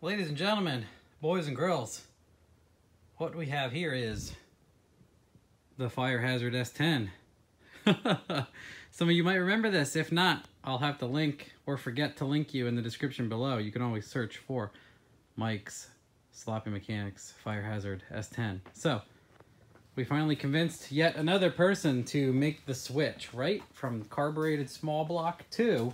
Ladies and gentlemen, boys and girls, what we have here is the Fire Hazard S10. Some of you might remember this. If not, I'll have to link or forget to link you in the description below. You can always search for Mike's Sloppy Mechanics Fire Hazard S10. So, we finally convinced yet another person to make the switch, right? From carbureted small block to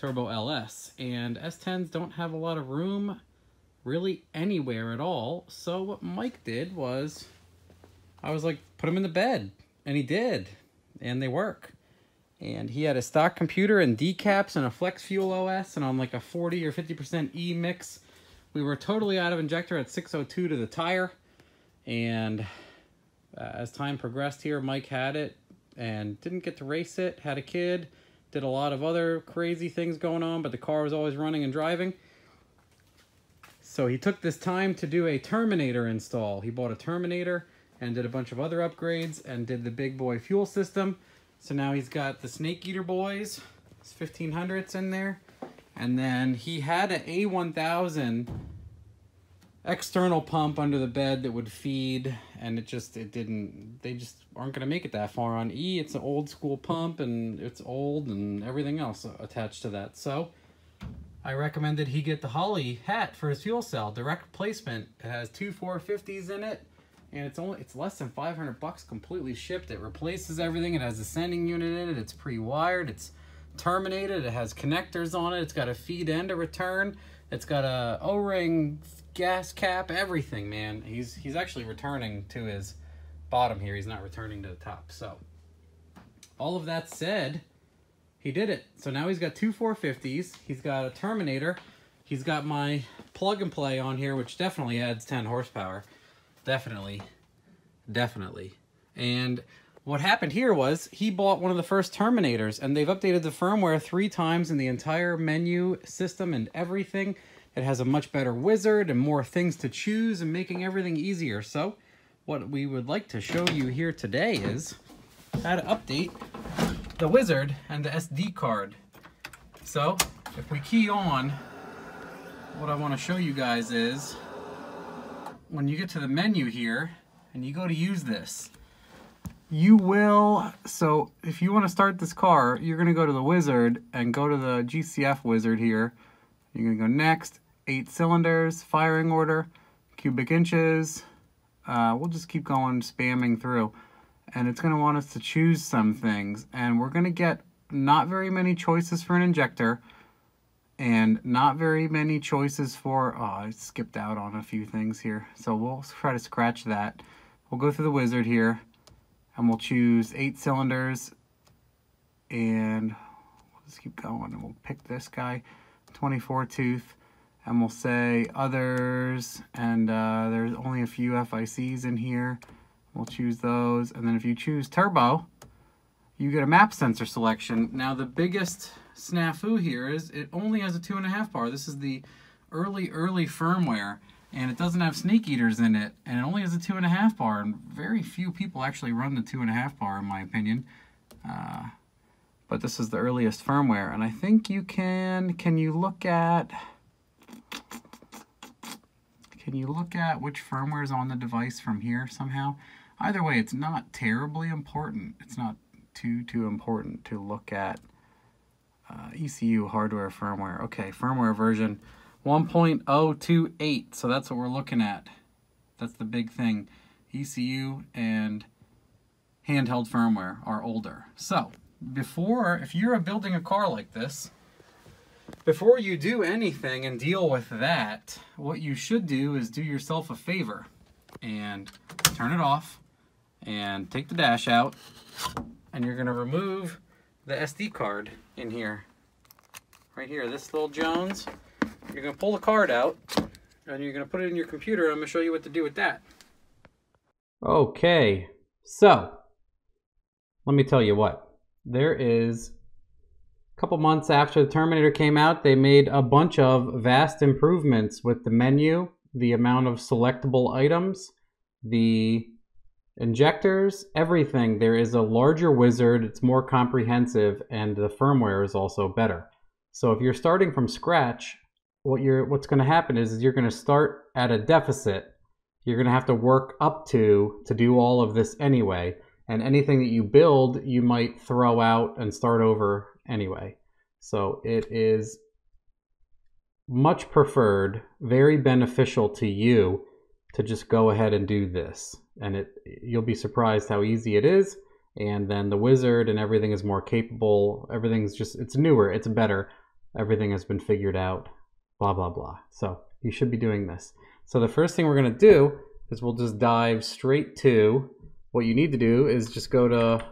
Turbo LS. And S10s don't have a lot of room really anywhere at all. So what Mike did was, I was like, put them in the bed. And he did. And they work. And he had a stock computer and decaps and a flex fuel OS and on like a 40 or 50% E mix. We were totally out of injector at 602 to the tire. And uh, as time progressed here, Mike had it and didn't get to race it, had a kid, did a lot of other crazy things going on, but the car was always running and driving. So he took this time to do a Terminator install. He bought a Terminator and did a bunch of other upgrades and did the big boy fuel system. So now he's got the Snake Eater boys, his 1500s in there. And then he had an A1000 external pump under the bed that would feed and it just it didn't they just aren't going to make it that far on E. It's an old school pump and it's old and everything else attached to that. So I recommended he get the Holley hat for his fuel cell. Direct placement it has two 450s in it and it's only it's less than 500 bucks completely shipped. It replaces everything. It has a sending unit in it. It's pre-wired. It's terminated. It has connectors on it. It's got a feed and a return. It's got a o-ring gas cap, everything, man. He's he's actually returning to his bottom here. He's not returning to the top. So, all of that said, he did it. So now he's got two 450s. He's got a Terminator. He's got my plug and play on here, which definitely adds 10 horsepower. Definitely. Definitely. And what happened here was he bought one of the first Terminators, and they've updated the firmware three times in the entire menu system and everything. It has a much better wizard and more things to choose and making everything easier. So what we would like to show you here today is how to update the wizard and the SD card. So if we key on, what I want to show you guys is when you get to the menu here and you go to use this, you will, so if you want to start this car, you're going to go to the wizard and go to the GCF wizard here. You're to go next, eight cylinders, firing order, cubic inches. Uh, we'll just keep going, spamming through. And it's to want us to choose some things. And we're to get not very many choices for an injector. And not very many choices for... Oh, I skipped out on a few things here. So we'll try to scratch that. We'll go through the wizard here. And we'll choose eight cylinders. And we'll just keep going. And we'll pick this guy. 24 tooth and we'll say others and uh, there's only a few FICs in here. We'll choose those and then if you choose turbo you get a map sensor selection. Now the biggest snafu here is it only has a two and a half bar. This is the early early firmware and it doesn't have snake eaters in it and it only has a two and a half bar and very few people actually run the two and a half bar in my opinion. Uh, but this is the earliest firmware and I think you can can you look at can you look at which firmware is on the device from here somehow? Either way, it's not terribly important. It's not too, too important to look at uh, ECU hardware firmware. Okay, firmware version 1.028. So that's what we're looking at. That's the big thing. ECU and handheld firmware are older. So before, if you're building a car like this, before you do anything and deal with that, what you should do is do yourself a favor and turn it off and take the dash out and you're going to remove the SD card in here. Right here, this little Jones. You're to pull the card out and you're going to put it in your computer. I'm to show you what to do with that. Okay, so let me tell you what. There is a couple months after the Terminator came out, they made a bunch of vast improvements with the menu, the amount of selectable items, the injectors, everything. There is a larger wizard, it's more comprehensive, and the firmware is also better. So if you're starting from scratch what you're what's going to happen is, is you're going to start at a deficit. You're going to have to work up to to do all of this anyway. And anything that you build, you might throw out and start over anyway. So it is much preferred, very beneficial to you to just go ahead and do this. And it you'll be surprised how easy it is. And then the wizard and everything is more capable. Everything's just it's newer, it's better. Everything has been figured out. Blah blah blah. So you should be doing this. So the first thing we're gonna do is we'll just dive straight to what you need to do is just go to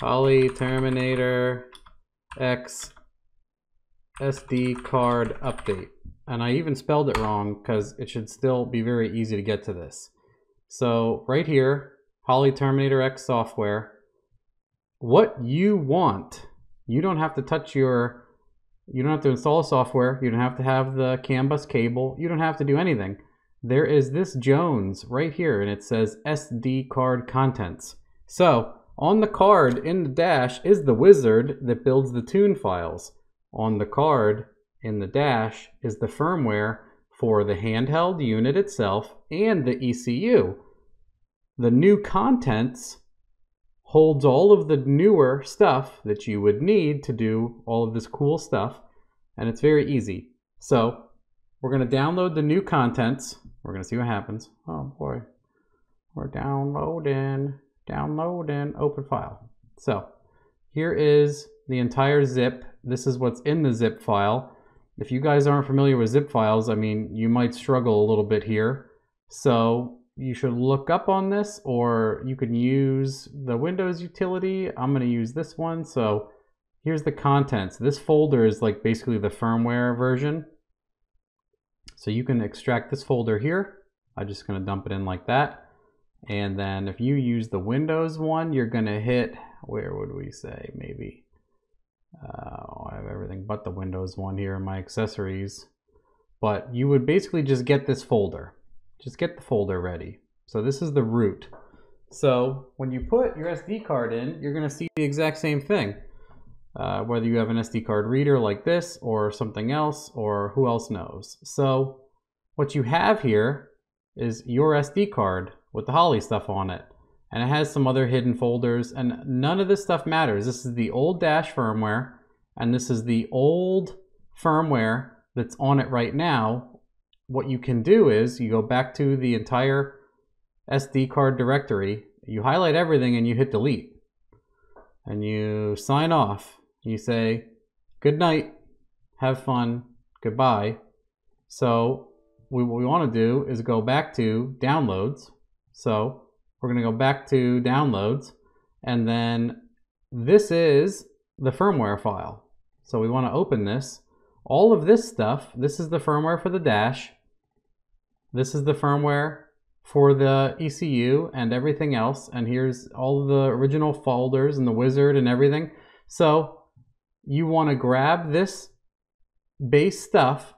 Holley Terminator X SD card update. And I even spelled it wrong because it should still be very easy to get to this. So right here, Holley Terminator X software, what you want, you don't have to touch your, you don't have to install software, you don't have to have the canvas cable, you don't have to do anything. There is this Jones right here and it says SD card contents. So on the card in the dash is the wizard that builds the tune files on the card in the dash is the firmware for the handheld unit itself and the ECU. The new contents holds all of the newer stuff that you would need to do all of this cool stuff and it's very easy. So we're going to download the new contents. We're to see what happens. Oh boy. We're downloading, downloading, open file. So here is the entire zip this is what's in the zip file. If you guys aren't familiar with zip files, I mean, you might struggle a little bit here. So you should look up on this or you can use the Windows utility. I'm to use this one. So here's the contents. This folder is like basically the firmware version. So you can extract this folder here. I'm just to dump it in like that. And then if you use the Windows one, you're to hit, where would we say, maybe uh, I have everything but the Windows one here in my accessories. But you would basically just get this folder. Just get the folder ready. So this is the root. So when you put your SD card in, you're to see the exact same thing. Uh, whether you have an SD card reader like this or something else or who else knows. So what you have here is your SD card with the Holley stuff on it and it has some other hidden folders and none of this stuff matters. This is the old Dash firmware and this is the old firmware that's on it right now. What you can do is you go back to the entire SD card directory, you highlight everything and you hit delete and you sign off. You say, good night, have fun, goodbye. So we, what we want to do is go back to downloads. So we're going to go back to downloads. And then this is the firmware file. So we want to open this. All of this stuff, this is the firmware for the dash. This is the firmware for the ECU and everything else. And here's all the original folders and the wizard and everything. So you want to grab this base stuff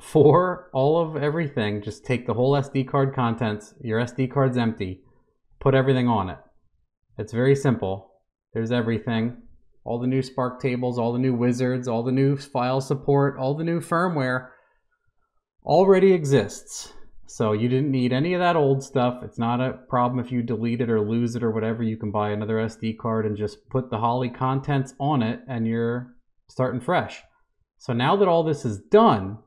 for all of everything. Just take the whole SD card contents. Your SD card's empty put everything on it. It's very simple. There's everything. All the new Spark tables, all the new wizards, all the new file support, all the new firmware already exists. So you didn't need any of that old stuff. It's not a problem if you delete it or lose it or whatever. You can buy another SD card and just put the Holley contents on it and you're starting fresh. So now that all this is done,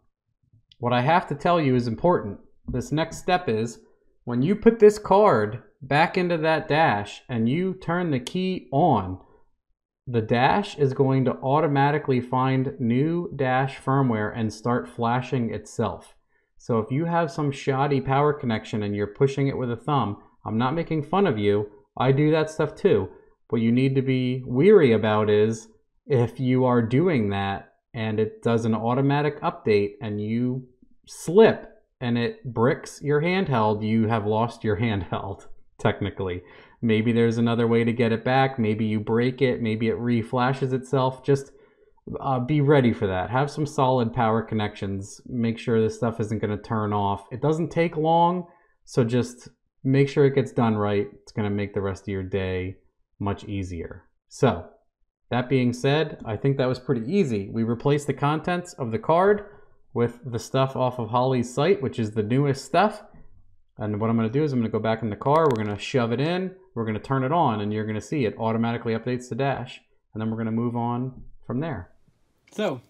what I have to tell you is important. This next step is when you put this card back into that dash and you turn the key on, the dash is going to automatically find new dash firmware and start flashing itself. So if you have some shoddy power connection and you're pushing it with a thumb, I'm not making fun of you. I do that stuff too. What you need to be weary about is if you are doing that and it does an automatic update and you slip and it bricks your handheld, you have lost your handheld technically. Maybe there's another way to get it back. Maybe you break it. Maybe it reflashes itself. Just uh, be ready for that. Have some solid power connections. Make sure this stuff isn't going to turn off. It doesn't take long, so just make sure it gets done right. It's going to make the rest of your day much easier. So, that being said, I think that was pretty easy. We replaced the contents of the card with the stuff off of Holley's site, which is the newest stuff. And what I'm going to do is I'm going to go back in the car. We're going to shove it in. We're going to turn it on, and you're going to see it automatically updates the dash. And then we're going to move on from there. So,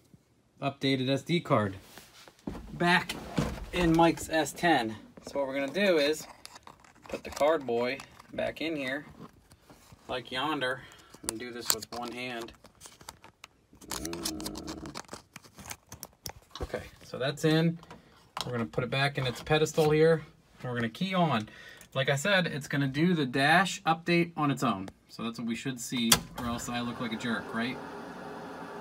updated SD card. Back in Mike's S10. So what we're to do is put the card boy back in here, like yonder. I'm to do this with one hand. Mm. Okay, so that's in. We're to put it back in its pedestal here. And we're to key on. Like I said, it's to do the dash update on its own. So that's what we should see, or else I look like a jerk, right?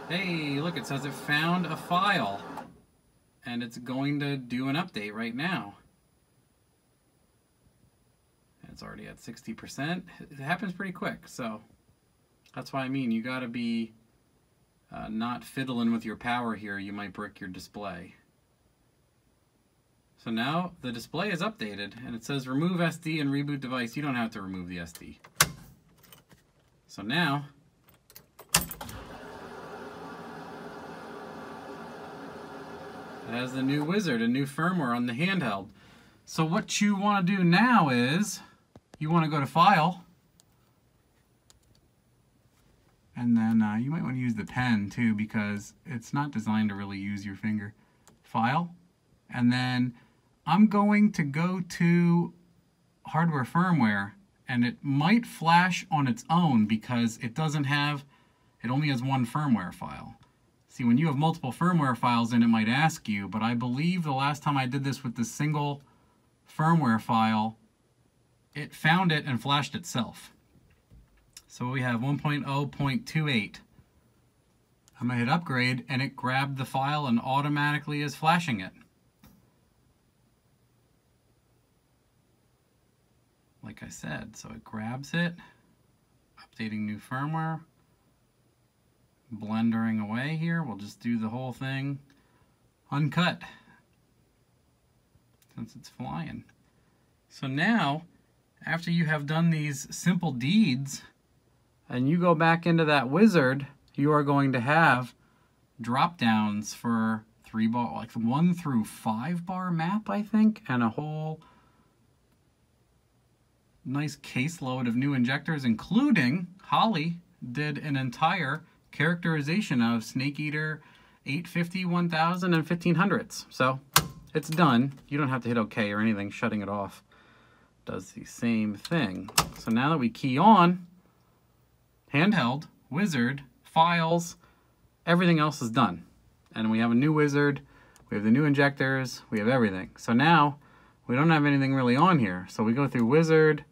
Hey, look, it says it found a file. And it's going to do an update right now. It's already at 60%. It happens pretty quick, so that's why I mean you got to be uh, not fiddling with your power here. You might brick your display. So now the display is updated and it says remove SD and reboot device. You don't have to remove the SD. So now has the new wizard, a new firmware on the handheld. So what you want to do now is you want to go to File, and then uh, you might want to use the pen too because it's not designed to really use your finger. File, and then I'm going to go to hardware firmware and it might flash on its own because it doesn't have, it only has one firmware file. See, when you have multiple firmware files in, it might ask you, but I believe the last time I did this with the single firmware file, it found it and flashed itself. So we have 1.0.28. I'm gonna hit upgrade and it grabbed the file and automatically is flashing it. Like I said, so it grabs it, updating new firmware, blendering away here. We'll just do the whole thing uncut since it's flying. So now after you have done these simple deeds and you go back into that wizard, you are going to have drop downs for three bar, like one through five bar map, I think, and a whole nice caseload of new injectors, including Holley did an entire characterization of Snake Eater 850, 1000, and 1500s. So it's done. You don't have to hit OK or anything, shutting it off does the same thing. So now that we key on, handheld, wizard, files, everything else is done. And we have a new wizard, we have the new injectors, we have everything. So now we don't have anything really on here. So we go through wizard,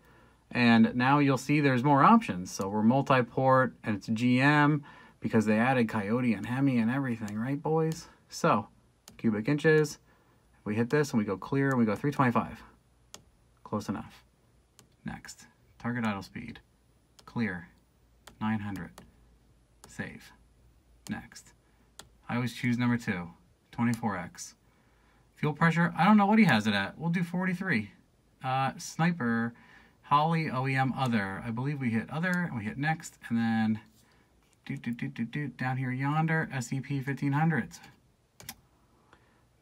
and now you'll see there's more options. So we're multi-port, and it's GM, because they added Coyote and Hemi and everything, right, boys? So, cubic inches, we hit this and we go clear, and we go 325. Close enough. Next. Target idle speed. Clear. 900. Save. Next. I always choose number two. 24x. Fuel pressure, I don't know what he has it at. We'll do 43. Uh, sniper, Holley, OEM, other. I believe we hit other, and we hit next, and then do, do, do, do, do, down here yonder, SEP 1500s.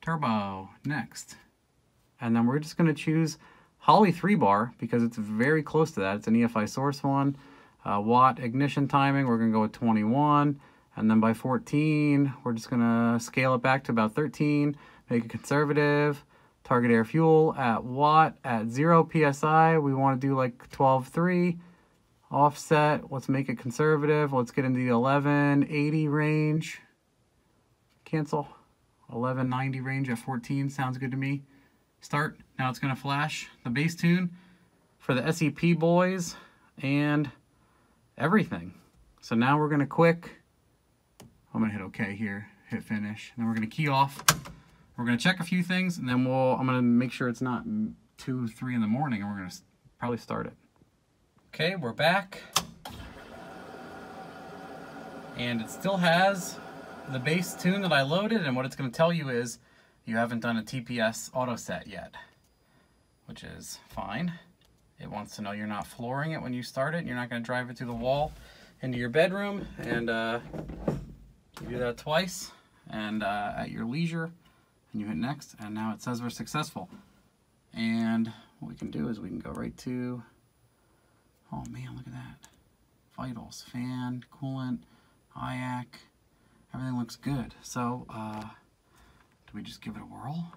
Turbo, next. And then we're just going to choose Holley 3 bar, because it's very close to that. It's an EFI source one. Uh, WOT ignition timing, we're going to go with 21. And then by 14, we're just going to scale it back to about 13. Make it conservative. Target air fuel at WOT at 0 PSI. We want to do like 12.3. Offset, let's make it conservative. Let's get into the 1180 range. Cancel. 1190 range at 14 sounds good to me start. Now it's going to flash the base tune for the SEP boys and everything. So now we're going to quick, I'm going to hit OK here, hit finish. And then we're going to key off. We're going to check a few things and then we'll, I'm going to make sure it's not 2, 3 in the morning and we're going to probably start it. Okay, we're back. And it still has the base tune that I loaded and what it's going to tell you is you haven't done a TPS auto set yet, which is fine. It wants to know you're not flooring it when you start it and you're not going to drive it through the wall into your bedroom and uh, you do that twice and uh, at your leisure and you hit next and now it says we're successful. And what we can do is we can go right to Oh man, look at that. Vitals, fan, coolant, IAC, everything looks good. So, uh, do we just give it a whirl?